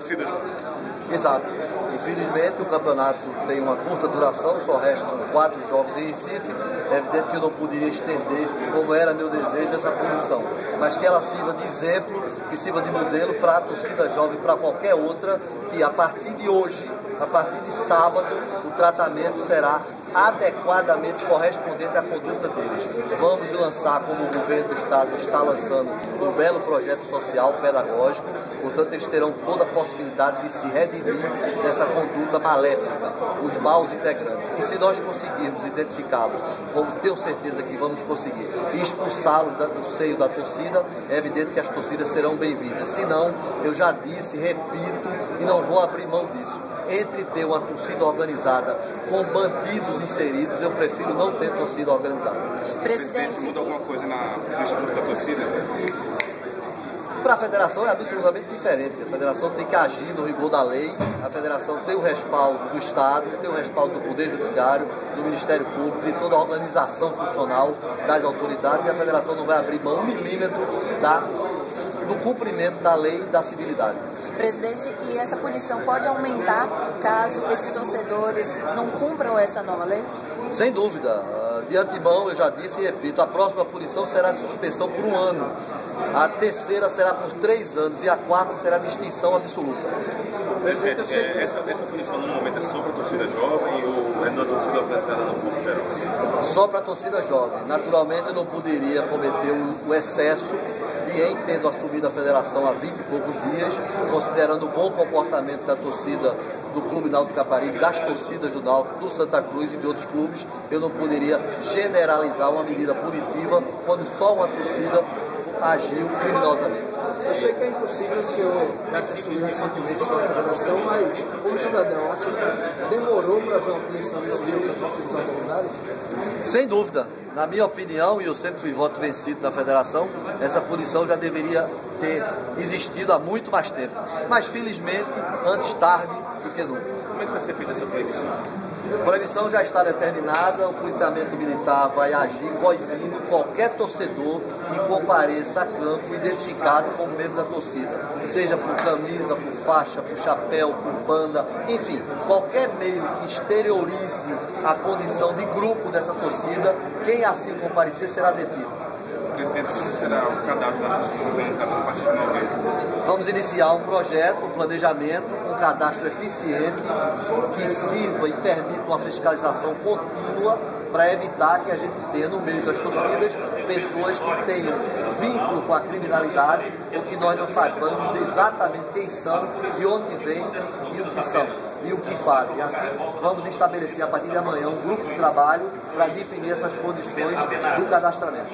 torcida. Exato. Infelizmente o campeonato tem uma curta duração, só restam quatro jogos em Recife. É evidente que eu não poderia estender, como era meu desejo, essa punição. Mas que ela sirva de exemplo, que sirva de modelo para a torcida jovem, para qualquer outra, que a partir de hoje, a partir de sábado, o tratamento será adequadamente correspondente à conduta deles. Vamos lançar, como o governo do Estado está lançando, um belo projeto social pedagógico, portanto, eles terão toda a possibilidade de se redimir dessa conduta maléfica, os maus integrantes. E se nós conseguirmos identificá-los, como tenho certeza que vamos conseguir, expulsá-los do seio da torcida, é evidente que as torcidas serão bem-vindas. Se não, eu já disse, repito, e não vou abrir mão disso entre ter uma torcida organizada com bandidos inseridos, eu prefiro não ter torcida organizada. Presidente, muda alguma coisa na estrutura da torcida? Para a federação é absolutamente diferente. A federação tem que agir no rigor da lei. A federação tem o respaldo do Estado, tem o respaldo do Poder Judiciário, do Ministério Público, de toda a organização funcional das autoridades e a federação não vai abrir mão um milímetro da do cumprimento da lei e da civilidade. Presidente, e essa punição pode aumentar caso esses torcedores não cumpram essa nova lei? Sem dúvida. De antemão, eu já disse e repito, a próxima punição será de suspensão por um ano. A terceira será por três anos e a quarta será de extinção absoluta. Presidente, é, essa, essa punição no momento é só para a torcida jovem ou é na torcida organizada no forma geral? Só para a torcida jovem. Naturalmente, eu não poderia cometer o, o excesso em tendo assumido a federação há 20 e poucos dias, considerando o bom comportamento da torcida do Clube Náutico Caparibe, das torcidas do Náutico, do Santa Cruz e de outros clubes, eu não poderia generalizar uma medida punitiva quando só uma torcida agiu criminosamente. Eu sei que é impossível que eu assumi recentemente sua federação, mas como cidadão, acho que demorou para ver uma punição desse nível para as torcidas organizadas? Sem dúvida. Na minha opinião, e eu sempre fui voto vencido na federação, essa punição já deveria ter existido há muito mais tempo. Mas felizmente, antes tarde do que nunca. Como é que vai ser feita essa proibição? A proibição já está determinada, o policiamento militar vai agir coibindo qualquer torcedor que compareça a campo identificado como membro da torcida, seja por camisa, por faixa, por chapéu, por banda, enfim, qualquer meio que exteriorize a condição de grupo dessa torcida, quem assim comparecer será detido. Presidente, será o cadastro da torcida organizada a partir de novembro? Vamos iniciar um projeto, um planejamento, cadastro eficiente que sirva e permita uma fiscalização contínua para evitar que a gente tenha no meio das torcidas pessoas que tenham vínculo com a criminalidade ou que nós não saibamos exatamente quem são, de onde vêm e o que são e o que fazem. Assim, vamos estabelecer a partir de amanhã um grupo de trabalho para definir essas condições do cadastramento.